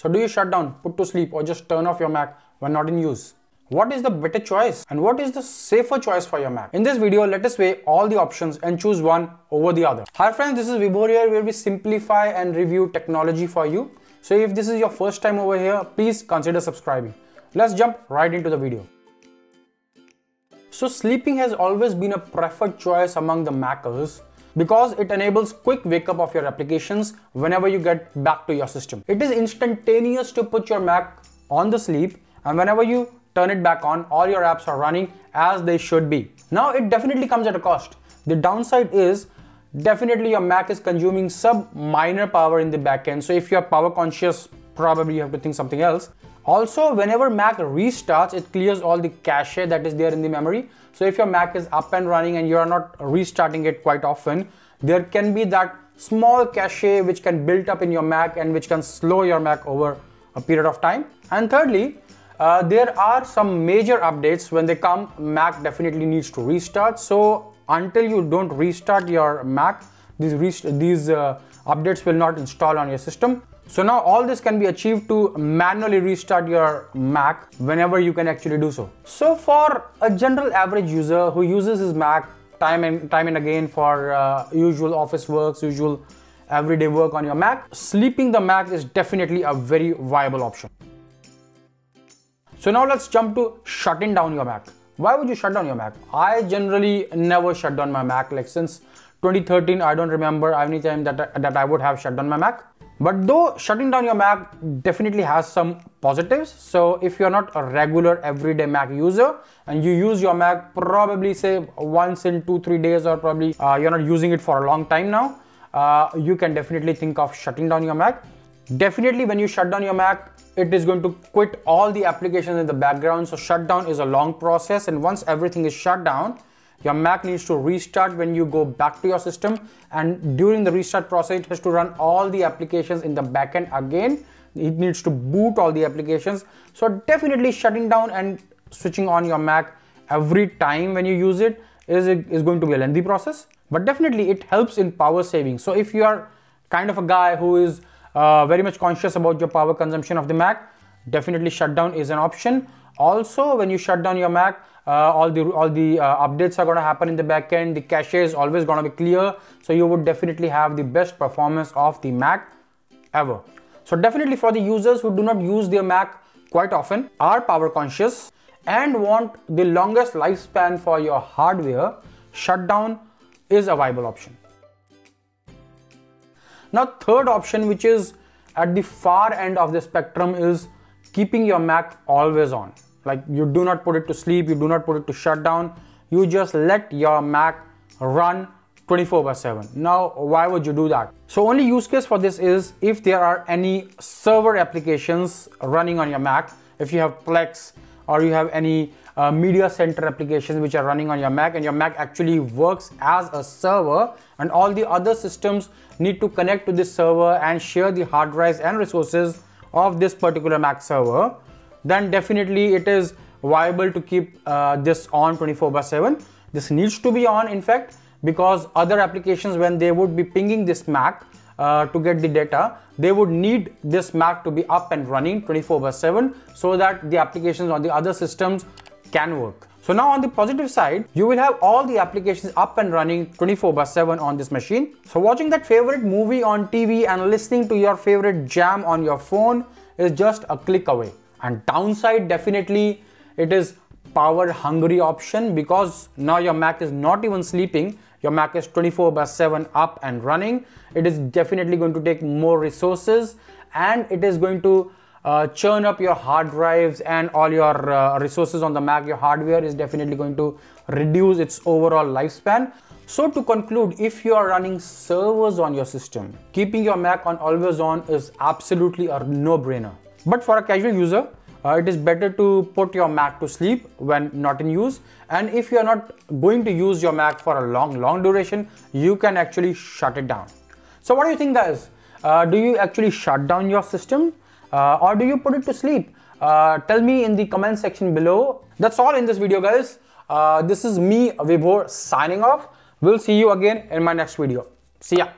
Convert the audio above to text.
So do you shut down, put to sleep or just turn off your Mac when not in use? What is the better choice and what is the safer choice for your Mac? In this video, let us weigh all the options and choose one over the other. Hi friends, this is Vibhor here where we simplify and review technology for you. So if this is your first time over here, please consider subscribing. Let's jump right into the video. So sleeping has always been a preferred choice among the Mackers because it enables quick wake up of your applications whenever you get back to your system. It is instantaneous to put your Mac on the sleep and whenever you turn it back on, all your apps are running as they should be. Now it definitely comes at a cost. The downside is definitely your Mac is consuming some minor power in the backend. So if you're power conscious, probably you have to think something else. Also, whenever Mac restarts, it clears all the cache that is there in the memory. So if your Mac is up and running and you are not restarting it quite often, there can be that small cache which can build up in your Mac and which can slow your Mac over a period of time. And thirdly, uh, there are some major updates when they come, Mac definitely needs to restart. So until you don't restart your Mac, these, these uh, updates will not install on your system. So now all this can be achieved to manually restart your Mac whenever you can actually do so. So for a general average user who uses his Mac time and time and again for uh, usual office works, usual everyday work on your Mac, sleeping the Mac is definitely a very viable option. So now let's jump to shutting down your Mac. Why would you shut down your Mac? I generally never shut down my Mac. Like since 2013, I don't remember any time that, that I would have shut down my Mac. But though shutting down your Mac definitely has some positives. So if you're not a regular everyday Mac user and you use your Mac probably say once in two, three days or probably uh, you're not using it for a long time now, uh, you can definitely think of shutting down your Mac. Definitely when you shut down your Mac, it is going to quit all the applications in the background. So shutdown is a long process and once everything is shut down, your Mac needs to restart when you go back to your system and during the restart process it has to run all the applications in the backend again. It needs to boot all the applications. So definitely shutting down and switching on your Mac every time when you use it is, is going to be a lengthy process. But definitely it helps in power saving. So if you are kind of a guy who is uh, very much conscious about your power consumption of the Mac, definitely shutdown is an option. Also, when you shut down your Mac, uh, all the all the uh, updates are going to happen in the backend. The cache is always going to be clear, so you would definitely have the best performance of the Mac ever. So definitely for the users who do not use their Mac quite often, are power conscious, and want the longest lifespan for your hardware, shutdown is a viable option. Now, third option, which is at the far end of the spectrum, is keeping your Mac always on like you do not put it to sleep you do not put it to shut down. You just let your mac run 24 by 7 now why would you do that? So only use case for this is if there are any server applications running on your mac if you have plex or you have any uh, media center applications which are running on your mac and your mac actually works as a server and all the other systems need to connect to this server and share the hard drives and resources of this particular mac server then definitely it is viable to keep uh, this on 24 by 7 this needs to be on in fact because other applications when they would be pinging this mac uh, to get the data they would need this mac to be up and running 24 by 7 so that the applications on the other systems can work. So now on the positive side you will have all the applications up and running 24 by 7 on this machine. So watching that favorite movie on tv and listening to your favorite jam on your phone is just a click away and downside definitely it is power hungry option because now your mac is not even sleeping. Your mac is 24 by 7 up and running. It is definitely going to take more resources and it is going to uh, churn up your hard drives and all your uh, resources on the mac. Your hardware is definitely going to reduce its overall lifespan. So to conclude if you are running servers on your system keeping your mac on always on is absolutely a no-brainer but for a casual user, uh, it is better to put your Mac to sleep when not in use. And if you are not going to use your Mac for a long, long duration, you can actually shut it down. So what do you think guys? Uh, do you actually shut down your system uh, or do you put it to sleep? Uh, tell me in the comment section below. That's all in this video guys. Uh, this is me, Vibhor, signing off. We'll see you again in my next video. See ya.